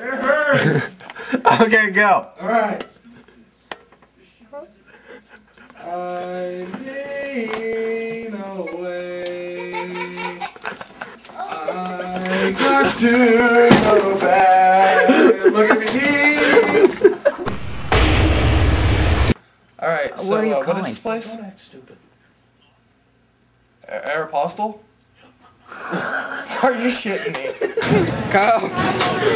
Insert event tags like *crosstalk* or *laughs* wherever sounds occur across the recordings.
It hurts. *laughs* okay, go. All right. I'm being away. I got to go back. Look at me. All right. So Where are you uh, what is this place? Don't act stupid. Aeropostale? *laughs* Are you shitting me? *laughs* Kyle,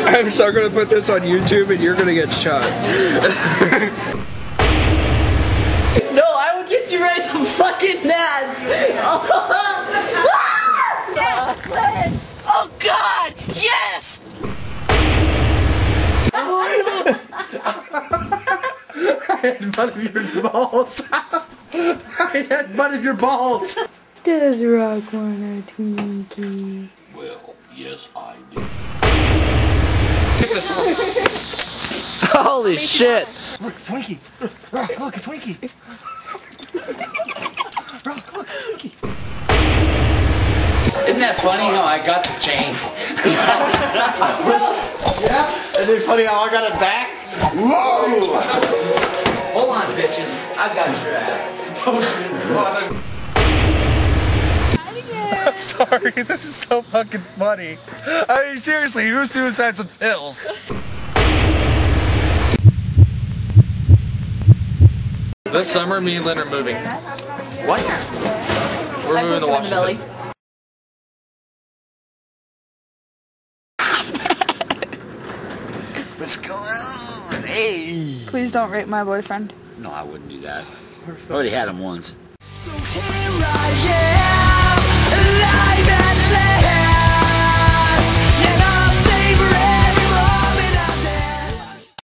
I'm so gonna put this on YouTube and you're gonna get shot. *laughs* No, I will get you right the fucking nuts. *laughs* oh God, yes. I had one of your balls. I had one of your balls. Does Rock want a Twinkie? Well, yes, I do. Holy shit! Look, Twinkie. Rock, look, a Twinkie. Rock, look, a Twinkie. Isn't that funny how I got the chain? *laughs* Yeah? Isn't it funny how I got it back? Whoa! Hold on, bitches. I got your ass. *laughs* Sorry, *laughs* this is so fucking funny. I mean, seriously, who suicides with pills? This summer, me and Lynn are moving. What? We're moving to Washington. *laughs* What's going on? Hey. Please don't rape my boyfriend. No, I wouldn't do that. I Already had him once. So